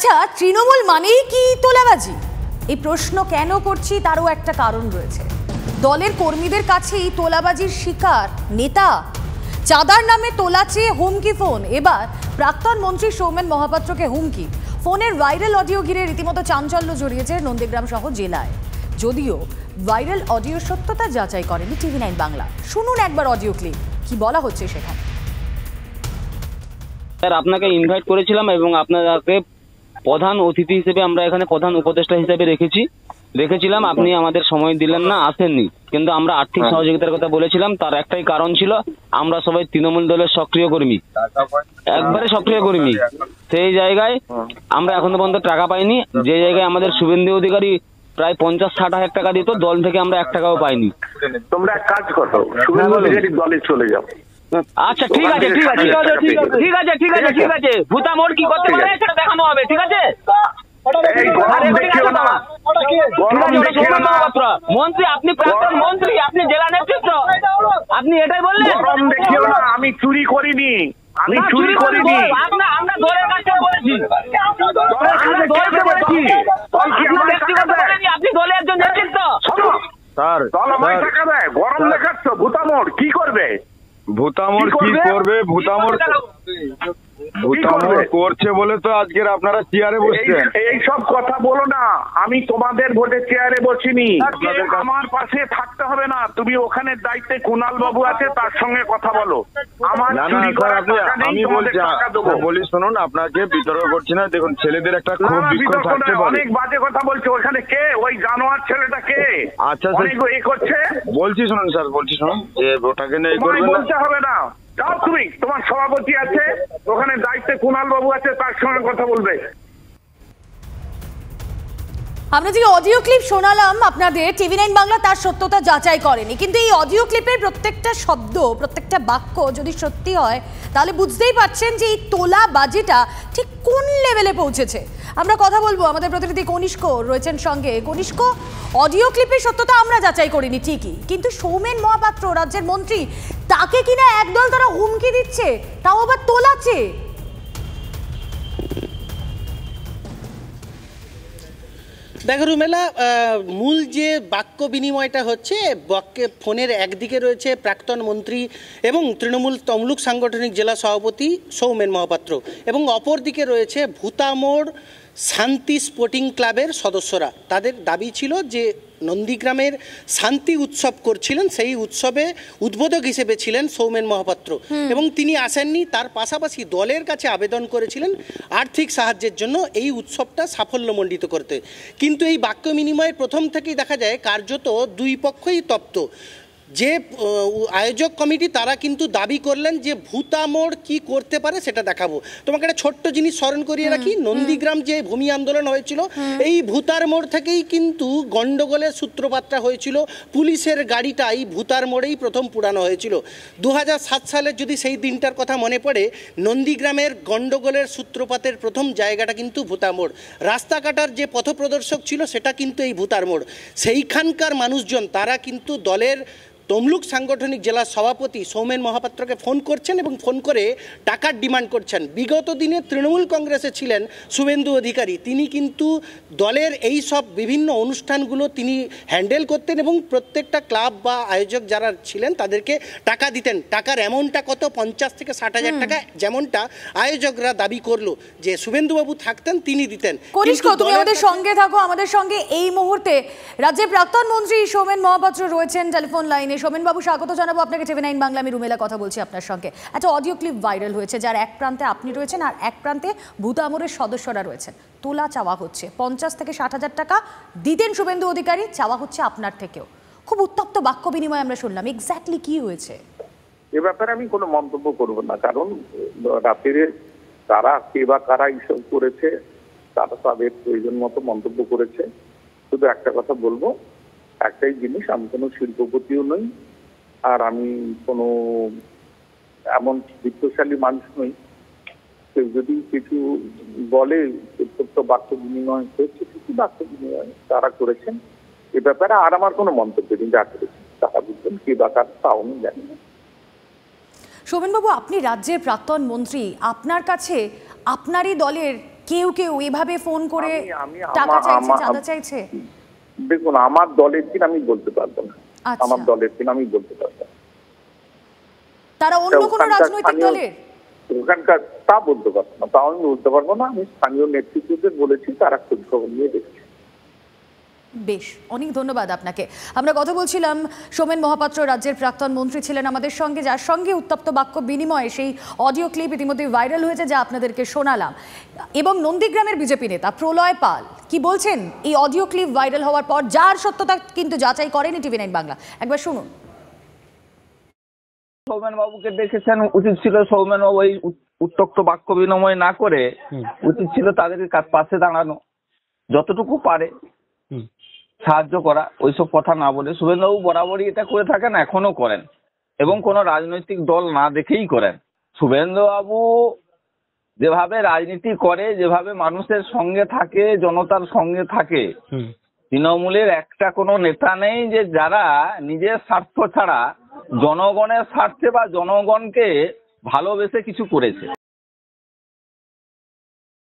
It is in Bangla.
আচ্ছা তৃণমূল মানেই কি তোলাবাজি? এই প্রশ্ন কেন করছি তারও একটা কারণ রয়েছে। দলের কর্মীদের কাছেই তোলাবাজির শিকার নেতা। চাঁদার নামে তোলা চেয়ে হুমকি ফোন। এবার প্রাক্তন মন্ত্রী সৌমেন মহাপাত্রকে হুমকি। ফোনের ভাইরাল অডিও ঘিরে রীতিমতো চাঞ্চল্য জড়িয়েছে নন্দীগ্রাম সহ জেলায়। যদিও ভাইরাল অডিও সত্যতা যাচাই করেনি টিভি নাইন বাংলা। শুনুন একবার অডিও ক্লিপ। কি বলা হচ্ছে সেখানে? স্যার, আপনাকে ইনভাইট করেছিলাম এবং আপনাকে প্রধান অতিথি হিসেবে আমরা এখানে প্রধান উপদেষ্টা হিসেবে রেখেছি। রেখেছিলাম আপনি আমাদের সময় দিলেন না আসেননি। কিন্তু আমরা আর্থিক সহযোগিতার কথা বলেছিলাম তার একটাই কারণ ছিল আমরা সবাই তৃণমূল দলের সক্রিয় কর্মী। একবারে সক্রিয় কর্মী। সেই জায়গায় আমরা এখনও পর্যন্ত টাকা পাইনি। যে জায়গায় আমাদের শুভেন্দু অধিকারী প্রায় পঞ্চাশ ষাট হাজার টাকা দিত দল থেকে আমরা এক টাকাও পাইনি। তোমরা এক কাজ করো শুভেন্দু বলুন। অধিকারীর দলে চলে যাও। আচ্ছা ঠিক আছে ঠিক আছে ঠিক আছে ঠিক আছে ঠিক আছে ঠিক আছে ঠিক আছে। ভূতা মোড় কি করতে পারে সেটা দেখানো হবে ঠিক আছে? মন্ত্রী আপনি প্রাক্তন মন্ত্রী আপনি জেলা নেতৃত্ব। আপনি এটাই বললেন? দেখিও না আমি চুরি করিনি। আমি চুরি করিনি। আমরা আমরা দলের কাছ থেকে বলেছি। দলের কাছে কে বলেছি? দল কি আপনি দলের একজন নেতৃত্ব। স্যার দল আমায় টাকা দেয়। গরম দেখাচ্ছ ভূতামোড় কি করবে? ভূতামোর কি করবে? ভূতামোর? করছে বলে তো আজকের আপনারা চেয়ারে বসছেন। এই সব কথা বলো না। আমি তোমাদের ভোটে চেয়ারে বসিনি। আমার পাশে থাকতে হবে না। তুমি ওখানে দায়িত্বে কুনাল বাবু আছে তার সঙ্গে কথা বলো। আমার আমি বলছি। স্যার, বলি শুনুন আপনাকে বিতর্ক করছি না। দেখুন ছেলেদের একটা খুব বিক্ষোভ থাকতে পারে। অনেক বাজে কথা বলছে। ওখানে কে? ওই জানোয়ার ছেলেটা কে? আচ্ছা, স্যার। করছে? বলছি শুনুন স্যার বলছি শুনুন। যে ওটাকে নিয়ে করবেন না হবে না। তুমি তোমার সভাপতি আছে ওখানে দায়িত্বে কুনাল বাবু আছে তার সঙ্গে কথা বলবে। আমরা যে অডিও ক্লিপ শোনালাম, আপনাদের টিভি নাইন বাংলা তার সত্যতা যাচাই করেনি। কিন্তু এই অডিও ক্লিপের প্রত্যেকটা শব্দ, প্রত্যেকটা বাক্য যদি সত্যি হয়, তাহলে বুঝতেই পারছেন যে এই তোলা বাজিটা ঠিক কোন লেভেলে পৌঁছেছে। আমরা কথা বলব আমাদের প্রতিনিধি কনিষ্ক রয়েছেন সঙ্গে। কনিষ্ক অডিও ক্লিপের সত্যতা আমরা যাচাই করিনি, ঠিকই। কিন্তু সৌমেন মহাপাত্র, রাজ্যের মন্ত্রী, তাকে কিনা একদল তারা হুমকি দিচ্ছে, তাও আবার তোলাচ্ছে? দেখো রুমেলা মূল যে বাক্য বিনিময়টা হচ্ছে, বাক্যে ফোনের একদিকে রয়েছে প্রাক্তন মন্ত্রী এবং তৃণমূল তমলুক সাংগঠনিক জেলা সভাপতি সৌমেন মহাপাত্র এবং অপরদিকে রয়েছে ভূতামোড় শান্তি স্পোর্টিং ক্লাবের সদস্যরা। তাদের দাবি ছিল যে নন্দীগ্রামের শান্তি উৎসব করছিলেন সেই উৎসবে উদ্বোধক হিসেবে ছিলেন সৌমেন মহাপাত্র। এবং তিনি আসেননি তার পাশাপাশি দলের কাছে আবেদন করেছিলেন আর্থিক সাহায্যের জন্য এই উৎসবটা সাফল্যমণ্ডিত করতে। কিন্তু এই বাক্য বিনিময়ের প্রথম থেকেই দেখা যায় কার্যত দুই পক্ষই তপ্ত। যে আয়োজক কমিটি তারা কিন্তু দাবি করলেন যে ভূতামোড় কি করতে পারে সেটা দেখাবো। তোমাকে একটা ছোট্ট জিনিস স্মরণ করিয়ে রাখি। নন্দীগ্রাম যে ভূমি আন্দোলন হয়েছিল এই ভূতার মোড় থেকেই কিন্তু গন্ডগোলের সূত্রপাতটা হয়েছিল। পুলিশের গাড়িটা এই ভূতার মোড়েই প্রথম পুরানো হয়েছিল। দু সাত সালের যদি সেই দিনটার কথা মনে পড়ে নন্দীগ্রামের গন্ডগোলের সূত্রপাতের প্রথম জায়গাটা কিন্তু ভূতা মোড় রাস্তা কাটার যে পথপ্রদর্শক ছিল সেটা কিন্তু এই ভূতার মোড় সেইখানকার মানুষজন তারা কিন্তু দলের তমলুক সাংগঠনিক জেলা সভাপতি সৌমেন মহাপাত্রকে ফোন করছেন এবং ফোন করে টাকার ডিমান্ড করছেন। বিগত দিনে তৃণমূল কংগ্রেসে ছিলেন শুভেন্দু অধিকারী। তিনি কিন্তু দলের এই সব বিভিন্ন অনুষ্ঠানগুলো তিনি হ্যান্ডেল করতেন এবং প্রত্যেকটা ক্লাব বা আয়োজক যারা ছিলেন তাদেরকে টাকা দিতেন। টাকার অ্যামাউন্টটা কত? পঞ্চাশ থেকে ষাট হাজার টাকা যেমনটা আয়োজকরা দাবি করল যে শুভেন্দুবাবু থাকতেন তিনি দিতেন। তুমি আমাদের সঙ্গে থাকো আমাদের সঙ্গে এই মুহূর্তে রাজ্যের প্রাক্তন মন্ত্রী সৌমেন মহাপাত্র রয়েছেন টেলিফোন লাইনে। সৌমেন বাবু স্বাগত জানাব আপনাকে। টিভি নাইন বাংলা, আমি রুমেলা কথা বলছি আপনার সঙ্গে। একটা অডিও ক্লিপ ভাইরাল হয়েছে, যার এক প্রান্তে আপনি রয়েছেন আর এক প্রান্তে ভূতামরের সদস্যরা রয়েছেন। তোলা চাওয়া হচ্ছে। পঞ্চাশ থেকে ষাট হাজার টাকা দিতেন শুভেন্দু অধিকারী, চাওয়া হচ্ছে আপনার থেকেও। খুব উত্তপ্ত বাক্য বিনিময় আমরা শুনলাম। এক্স্যাক্টলি কি হয়েছে? এ ব্যাপারে আমি কোনো মন্তব্য করব না। কারণ, রাতের কারা, কে বা কারা এইসব করেছে, তারা তাদের প্রয়োজন মতো মন্তব্য করেছে। শুধু একটা কথা বলব একটাই জিনিস আমি কোনো শিল্পপতিও নই আর আমি কোনো এমন বিত্তশালী মানুষ নই। কেউ যদি কিছু বলে উত্তপ্ত বাক্য বিনিময় হয়েছে কিছু বাক্য বিনিময় তারা করেছেন। এ ব্যাপারে আর আমার কোনো মন্তব্য নেই যা করেছেন তারা বুঝবেন কে বা কার তাও আমি জানি না। শোভনবাবু আপনি রাজ্যের প্রাক্তন মন্ত্রী আপনার কাছে আপনারই দলের কেউ কেউ এভাবে ফোন করে টাকা চাইছে চাঁদা চাইছে? দেখুন আমার দলের দিন আমি বলতে পারব না আচ্ছা। আমার দলের দিন আমি বলতে পারব না। তারা অন্য কোনো রাজনৈতিক দলের ওখানকার তা বলতে পারব না তাও আমি বলতে পারব না আমি স্থানীয় নেতৃত্বদের বলেছি তারা খোঁজ খবর নিয়ে দেখছে বেশ অনেক ধন্যবাদ আপনাকে। আমরা কথা বলছিলাম সোমেন মহাপাত্র রাজ্যের প্রাক্তন মন্ত্রী ছিলেন আমাদের সঙ্গে যার সঙ্গে উত্তপ্ত বাক্য বিনিময়ে সেই অডিও ক্লিপ ইতিমধ্যে ভাইরাল হয়েছে যা আপনাদেরকে শোনালাম। এবং নন্দীগ্রামের বিজেপি নেতা প্রলয় পাল কি বলছেন? এই অডিও ক্লিপ ভাইরাল হওয়ার পর যার সত্যতা কিন্তু যাচাই করেনি টিভি নাইন বাংলা? একবার শুনুন। সৌমেন বাবুকে দেখেছেন উচিত ছিল সৌমেন বাবু এই উত- উত্তক্ত বাক্য বিনিময় না করে উচিত ছিল তাদের কাছ- পাশে দাঁড়ানো যতটুকু পারে। সাহায্য করা ওইসব কথা না বলে শুভেন্দুবাবু বরাবরই এটা করে থাকেন এখনও করেন। এবং কোনো রাজনৈতিক দল না দেখেই করেন। শুভেন্দুবাবু যেভাবে রাজনীতি করে যেভাবে মানুষের সঙ্গে থাকে জনতার সঙ্গে থাকে তৃণমূলের একটা কোনো নেতা নেই যে যারা নিজের স্বার্থ ছাড়া জনগণের স্বার্থে বা জনগণকে ভালোবেসে কিছু করেছে।